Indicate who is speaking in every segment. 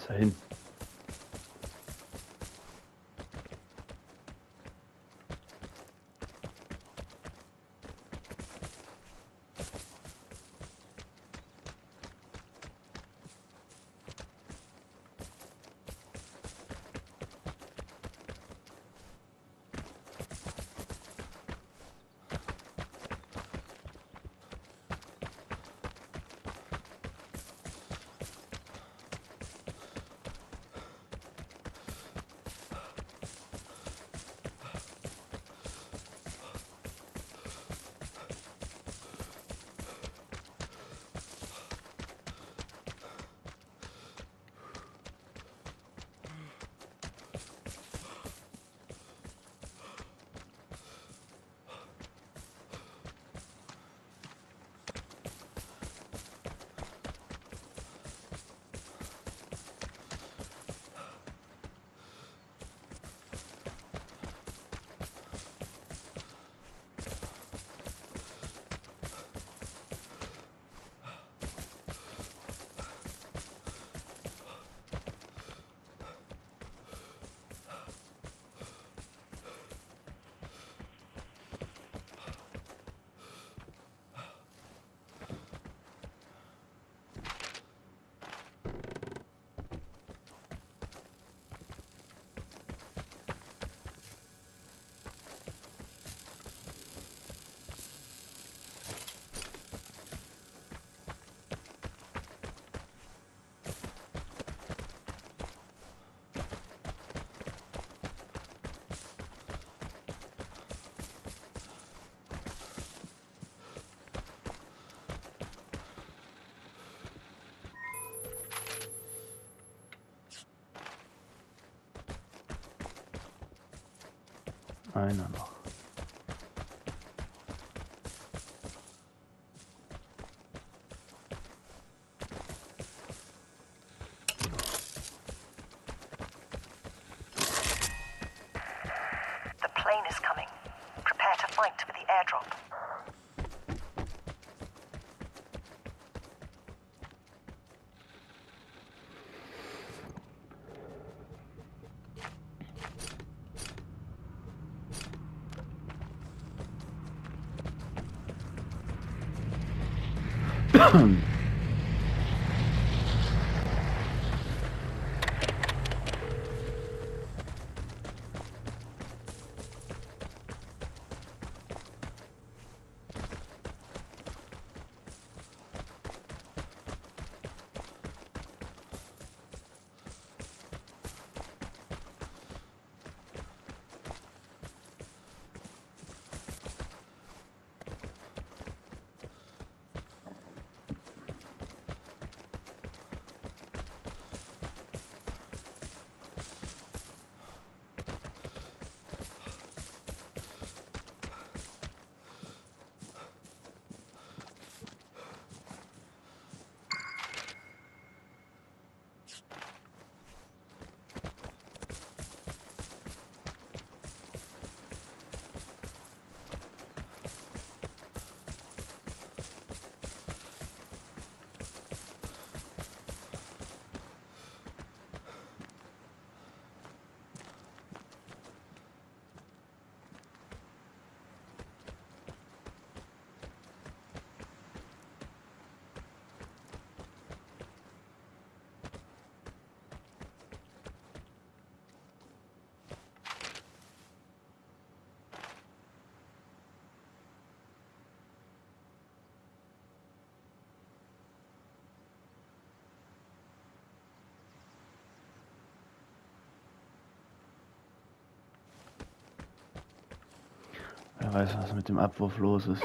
Speaker 1: ist Einer noch.
Speaker 2: Boom.
Speaker 1: Wer weiß, was mit dem Abwurf los ist.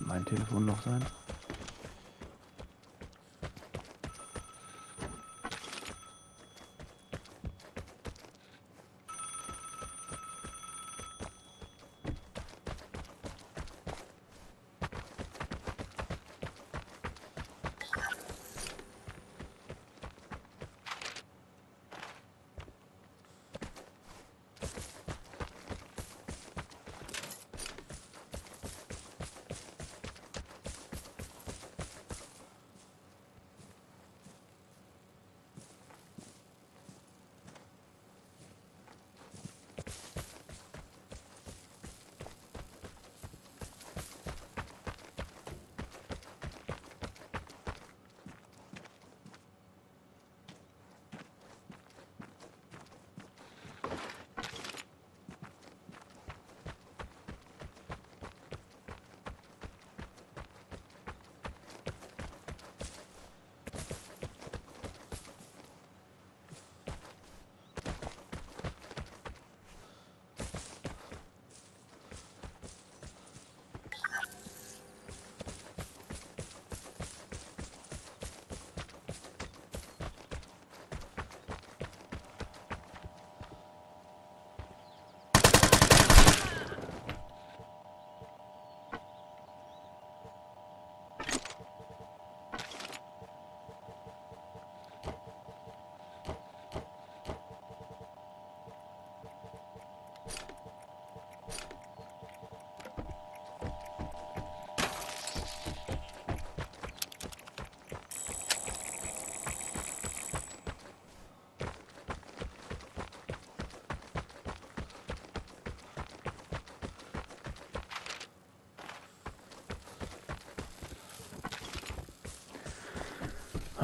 Speaker 1: Mein Telefon noch sein?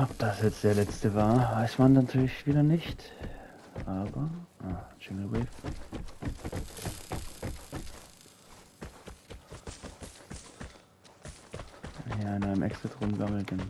Speaker 1: Ob das jetzt der letzte war, weiß man natürlich wieder nicht. Aber. Ah, Jingle Wave. Hier einer im Exit rumgammelt, dann